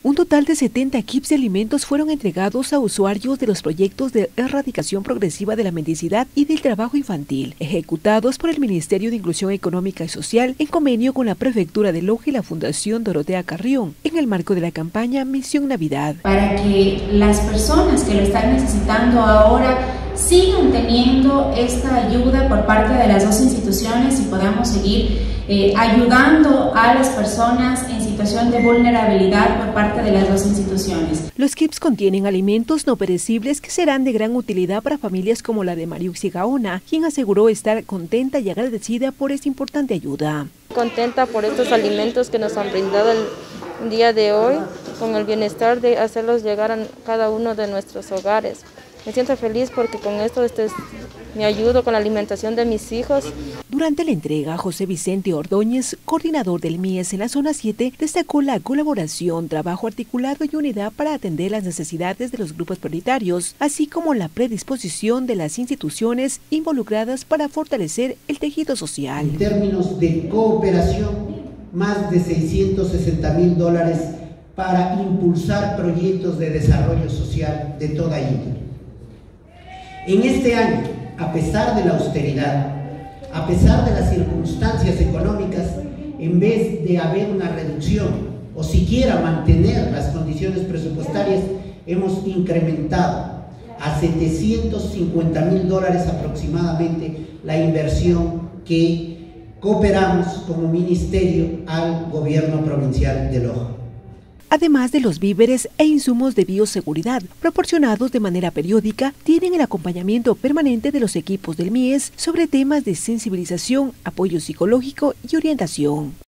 Un total de 70 kits de alimentos fueron entregados a usuarios de los proyectos de erradicación progresiva de la mendicidad y del trabajo infantil, ejecutados por el Ministerio de Inclusión Económica y Social en convenio con la Prefectura de Loja y la Fundación Dorotea Carrión, en el marco de la campaña Misión Navidad. Para que las personas que lo están necesitando ahora sigan teniendo esta ayuda por parte de las dos instituciones y podamos seguir eh, ayudando a las personas en situación de vulnerabilidad por parte de las dos instituciones. Los kits contienen alimentos no perecibles que serán de gran utilidad para familias como la de Mariuxi Gaona, quien aseguró estar contenta y agradecida por esta importante ayuda. Contenta por estos alimentos que nos han brindado el día de hoy, con el bienestar de hacerlos llegar a cada uno de nuestros hogares. Me siento feliz porque con esto este me ayudo con la alimentación de mis hijos. Durante la entrega, José Vicente Ordóñez, coordinador del MIES en la zona 7, destacó la colaboración, trabajo articulado y unidad para atender las necesidades de los grupos prioritarios, así como la predisposición de las instituciones involucradas para fortalecer el tejido social. En términos de cooperación, más de 660 mil dólares para impulsar proyectos de desarrollo social de toda índole. En este año, a pesar de la austeridad, a pesar de las circunstancias económicas, en vez de haber una reducción o siquiera mantener las condiciones presupuestarias, hemos incrementado a 750 mil dólares aproximadamente la inversión que cooperamos como ministerio al gobierno provincial de Loja además de los víveres e insumos de bioseguridad proporcionados de manera periódica, tienen el acompañamiento permanente de los equipos del MIES sobre temas de sensibilización, apoyo psicológico y orientación.